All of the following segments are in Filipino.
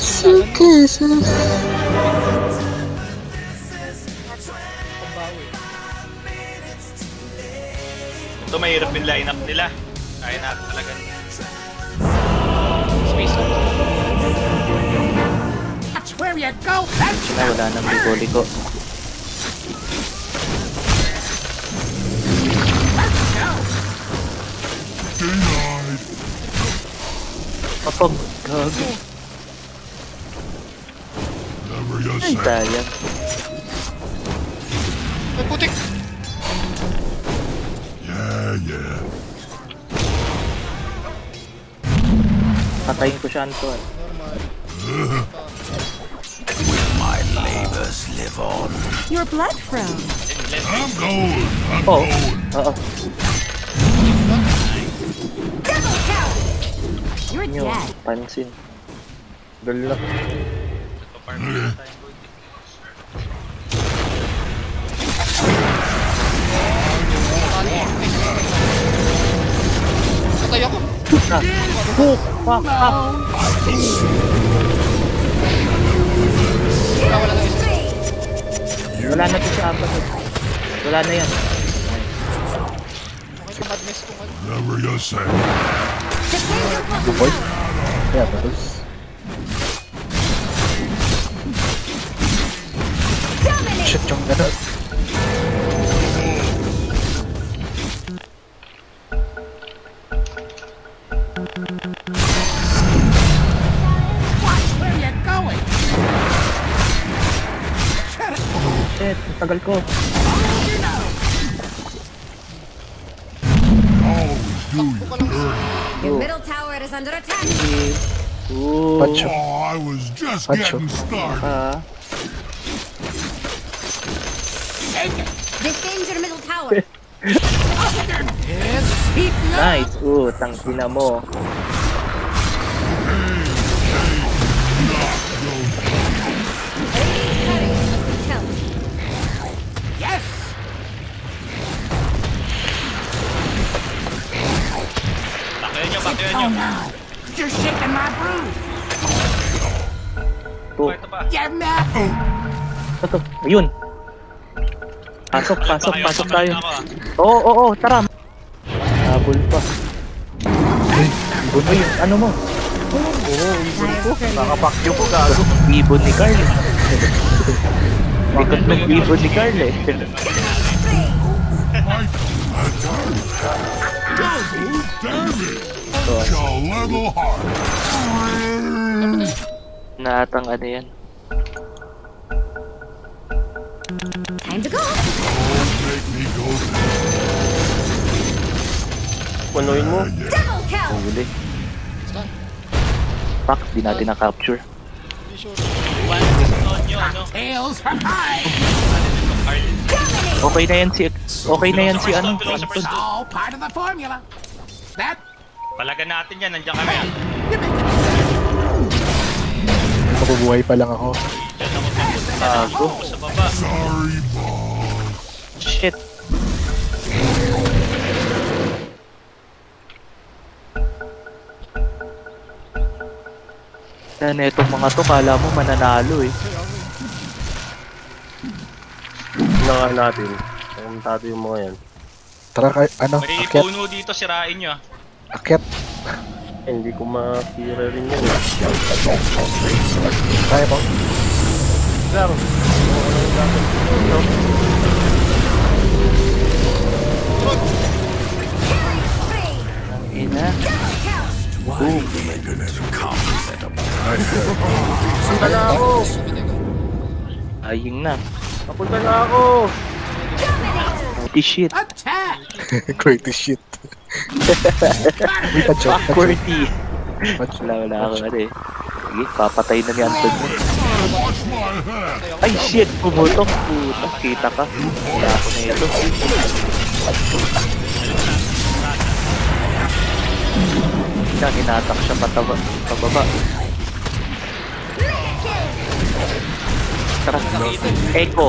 sa casa. Ito mahirap yung lineup nila. Kaya natin talaga space. That's where we you go. That's wala, wala nang ligo-ligo. Kapag gagawin gago. Ay, sayang. Ay, putik! Patayin ko siya, Anton. Your blood froze. Oo. Oo. You're Nyo, dead. pansin. Dala. Paparm na tayo. Patay ako! Ah. Fuck! Fuck! Wala, wala na isa. Wala na to sa apat. Wala na yan. Okay, sa madness ko man. Boy? Yeah, tapos ang tagal ko. Your middle tower is under attack. Ooh. Pacho Oh, I was just Pacho. getting started. Ah. Defend your middle tower. Nice. Ooh, tangkina mo. Nyo, pakayan nyo. Oh, Ito pa. ito to. Ayun. Pasok, pasok, pasok tayo. ah. Oo, oo, oo, tara. Habol pa. Ibon mo yun, ano mo? Oo, ibon ko. Nakapakyo ko, gago. Ibon ni Carl. Likod ng ibon ni Carl eh. Damn it! A little heart. Natang ano yan. Time to go. Make me go Punuin mo. Double kill. Huli. Fuck, di natin na-capture. Okay na yan si... Okay na yan si ano? Anton. Stone. Palagan natin yan, nandiyan kami. Mabubuhay pa lang ako Diyan ako sa Gago. sa baba. Sorry, boss. Shit. Yan, etong mga to, kala mo mananalo eh. Kailangan natin. Pumunta yung mga yan. Tara kay, ano, May puno dito, sirain nyo. ah. Akyat hindi ko makira rin yan. Kaya ko Lang. Ina. Punta na ako! Aying na. Papunta na ako! Holy shit. Greatest shit May pacho, Qwerty. pacho Wala, wala ako ano eh. Sige, papatay na ni Anton mo. Ay shit, pumutok. Puta, kita ka. Wala ako na ito. Na, hinatak siya pataba, pababa. Tara, Echo.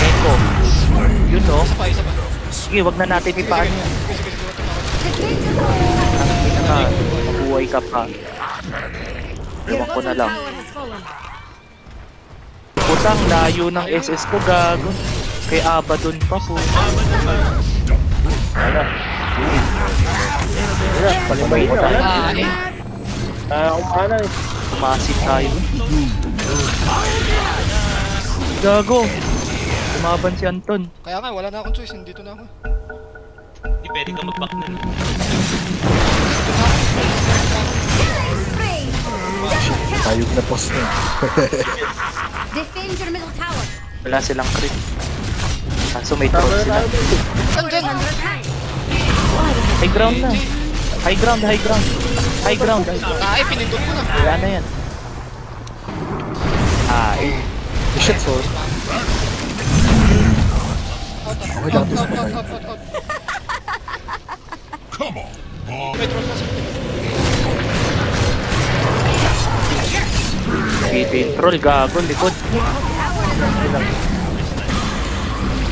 Echo. Yun isa pa. Sige, wag na natin ipaan ina ka, mabuhay ka pa. Ewan ko na lang. Putang layo ng SS ko gago. Kay Abaddon pa po. Mo tayo. Ah, eh. Ah, umana eh. Tumasin tayo. Gago. Tumaban si Anton. Kaya nga, wala na akong choice. Dito na ako. Pwede ka mag-back na. Spray! Tayog na post na. Defend your middle tower. Wala silang crit. Kaso may troll sila. High ground na. High ground, high ground. High ground. eh, pinindot ko na. Wala na yan. Ah, eh. Shit, sorry. Okay lang, Out, this out, na out, tayo. out, out, out. Come on, boss. May troll kasi. Nakita yung troll, gago, likod.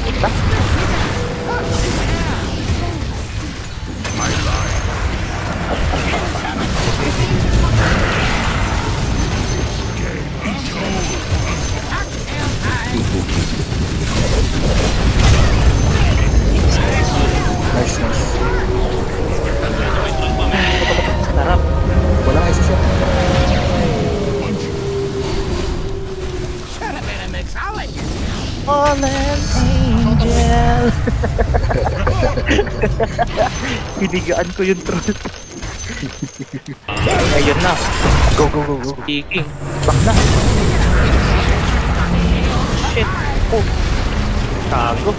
Puta. Nice, Hinigaan ko yung troll. Ayun na. Go, go, go, go. Speaking. Back na. Shit. Oh. Tago.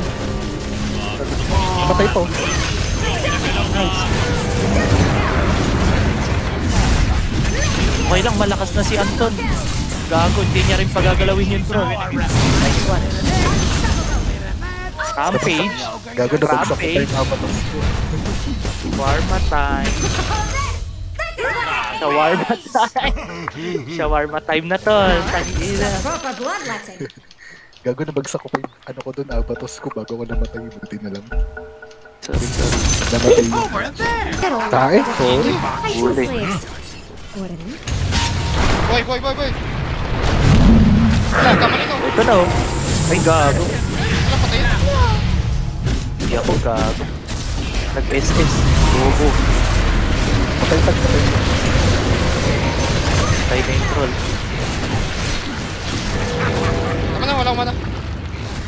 Matay po. Okay lang, malakas na si Anton. Gago, hindi niya rin pagagalawin yung troll. Nice one. Rampage. Gago na bagsak ko tayo Rampage. Shawarma time. Shawarma time. Shawarma time na tol. Tangina. Gago na bagsak ko pa yung ano ko doon, abatos ko bago ko namatay. Buti na lang. Sorry, sorry. Namatay yun. Tae, sorry. they? Boy, boy, boy, boy. Ito na oh. Ay gago. Hindi ako gago. Nag-SS. Bobo. Patay, patay, patay. Tayo na yung troll. Tama na, wala akong mana.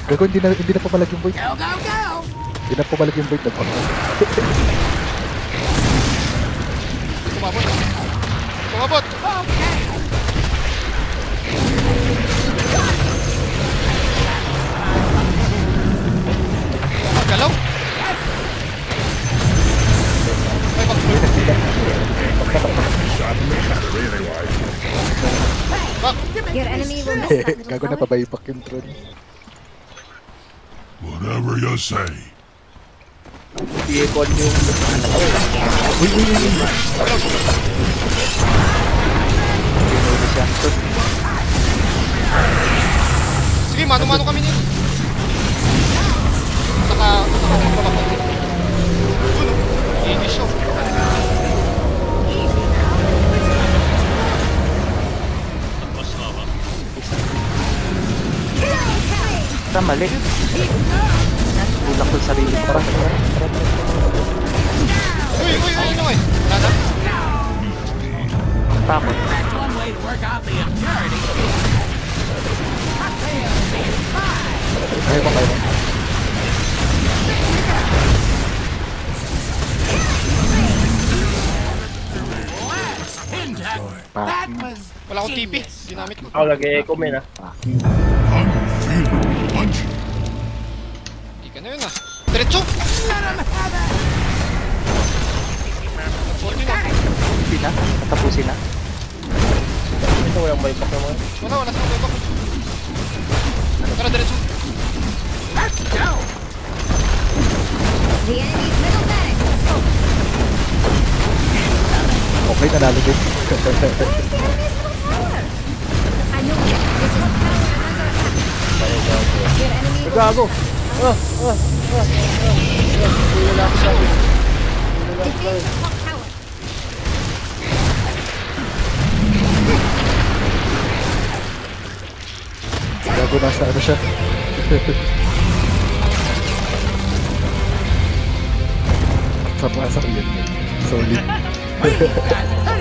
Gago, hindi na, hindi na pumalag yung void. Hindi na pumalag yung void. Nagpak na. Tumabot. Gago na pabaypak yung troll. Whatever you say. Iikon yung... Uy, uy, uy, uy. Sige, mano-mano kami nito. Mali. Tulak ko sa sarili ko. Parang, Uy, uy, uy, ano eh. Wala na. takot. Kaya mo, kaya mo. Pa. Wala akong TP. Ginamit ko. Ako lagi-echo min ah. Hindi ka na yun ah. Diretso! Nag-40 na. Hindi na. Tapusin na. Ito walang may pack naman. Wala, wala sa bebak. Tara, diretso. The enemy's middle barracks is open. Okay, nanalo din. Gago! Defend the top tower. Gago nasa ano siya. Sa masa ko yun. Solid.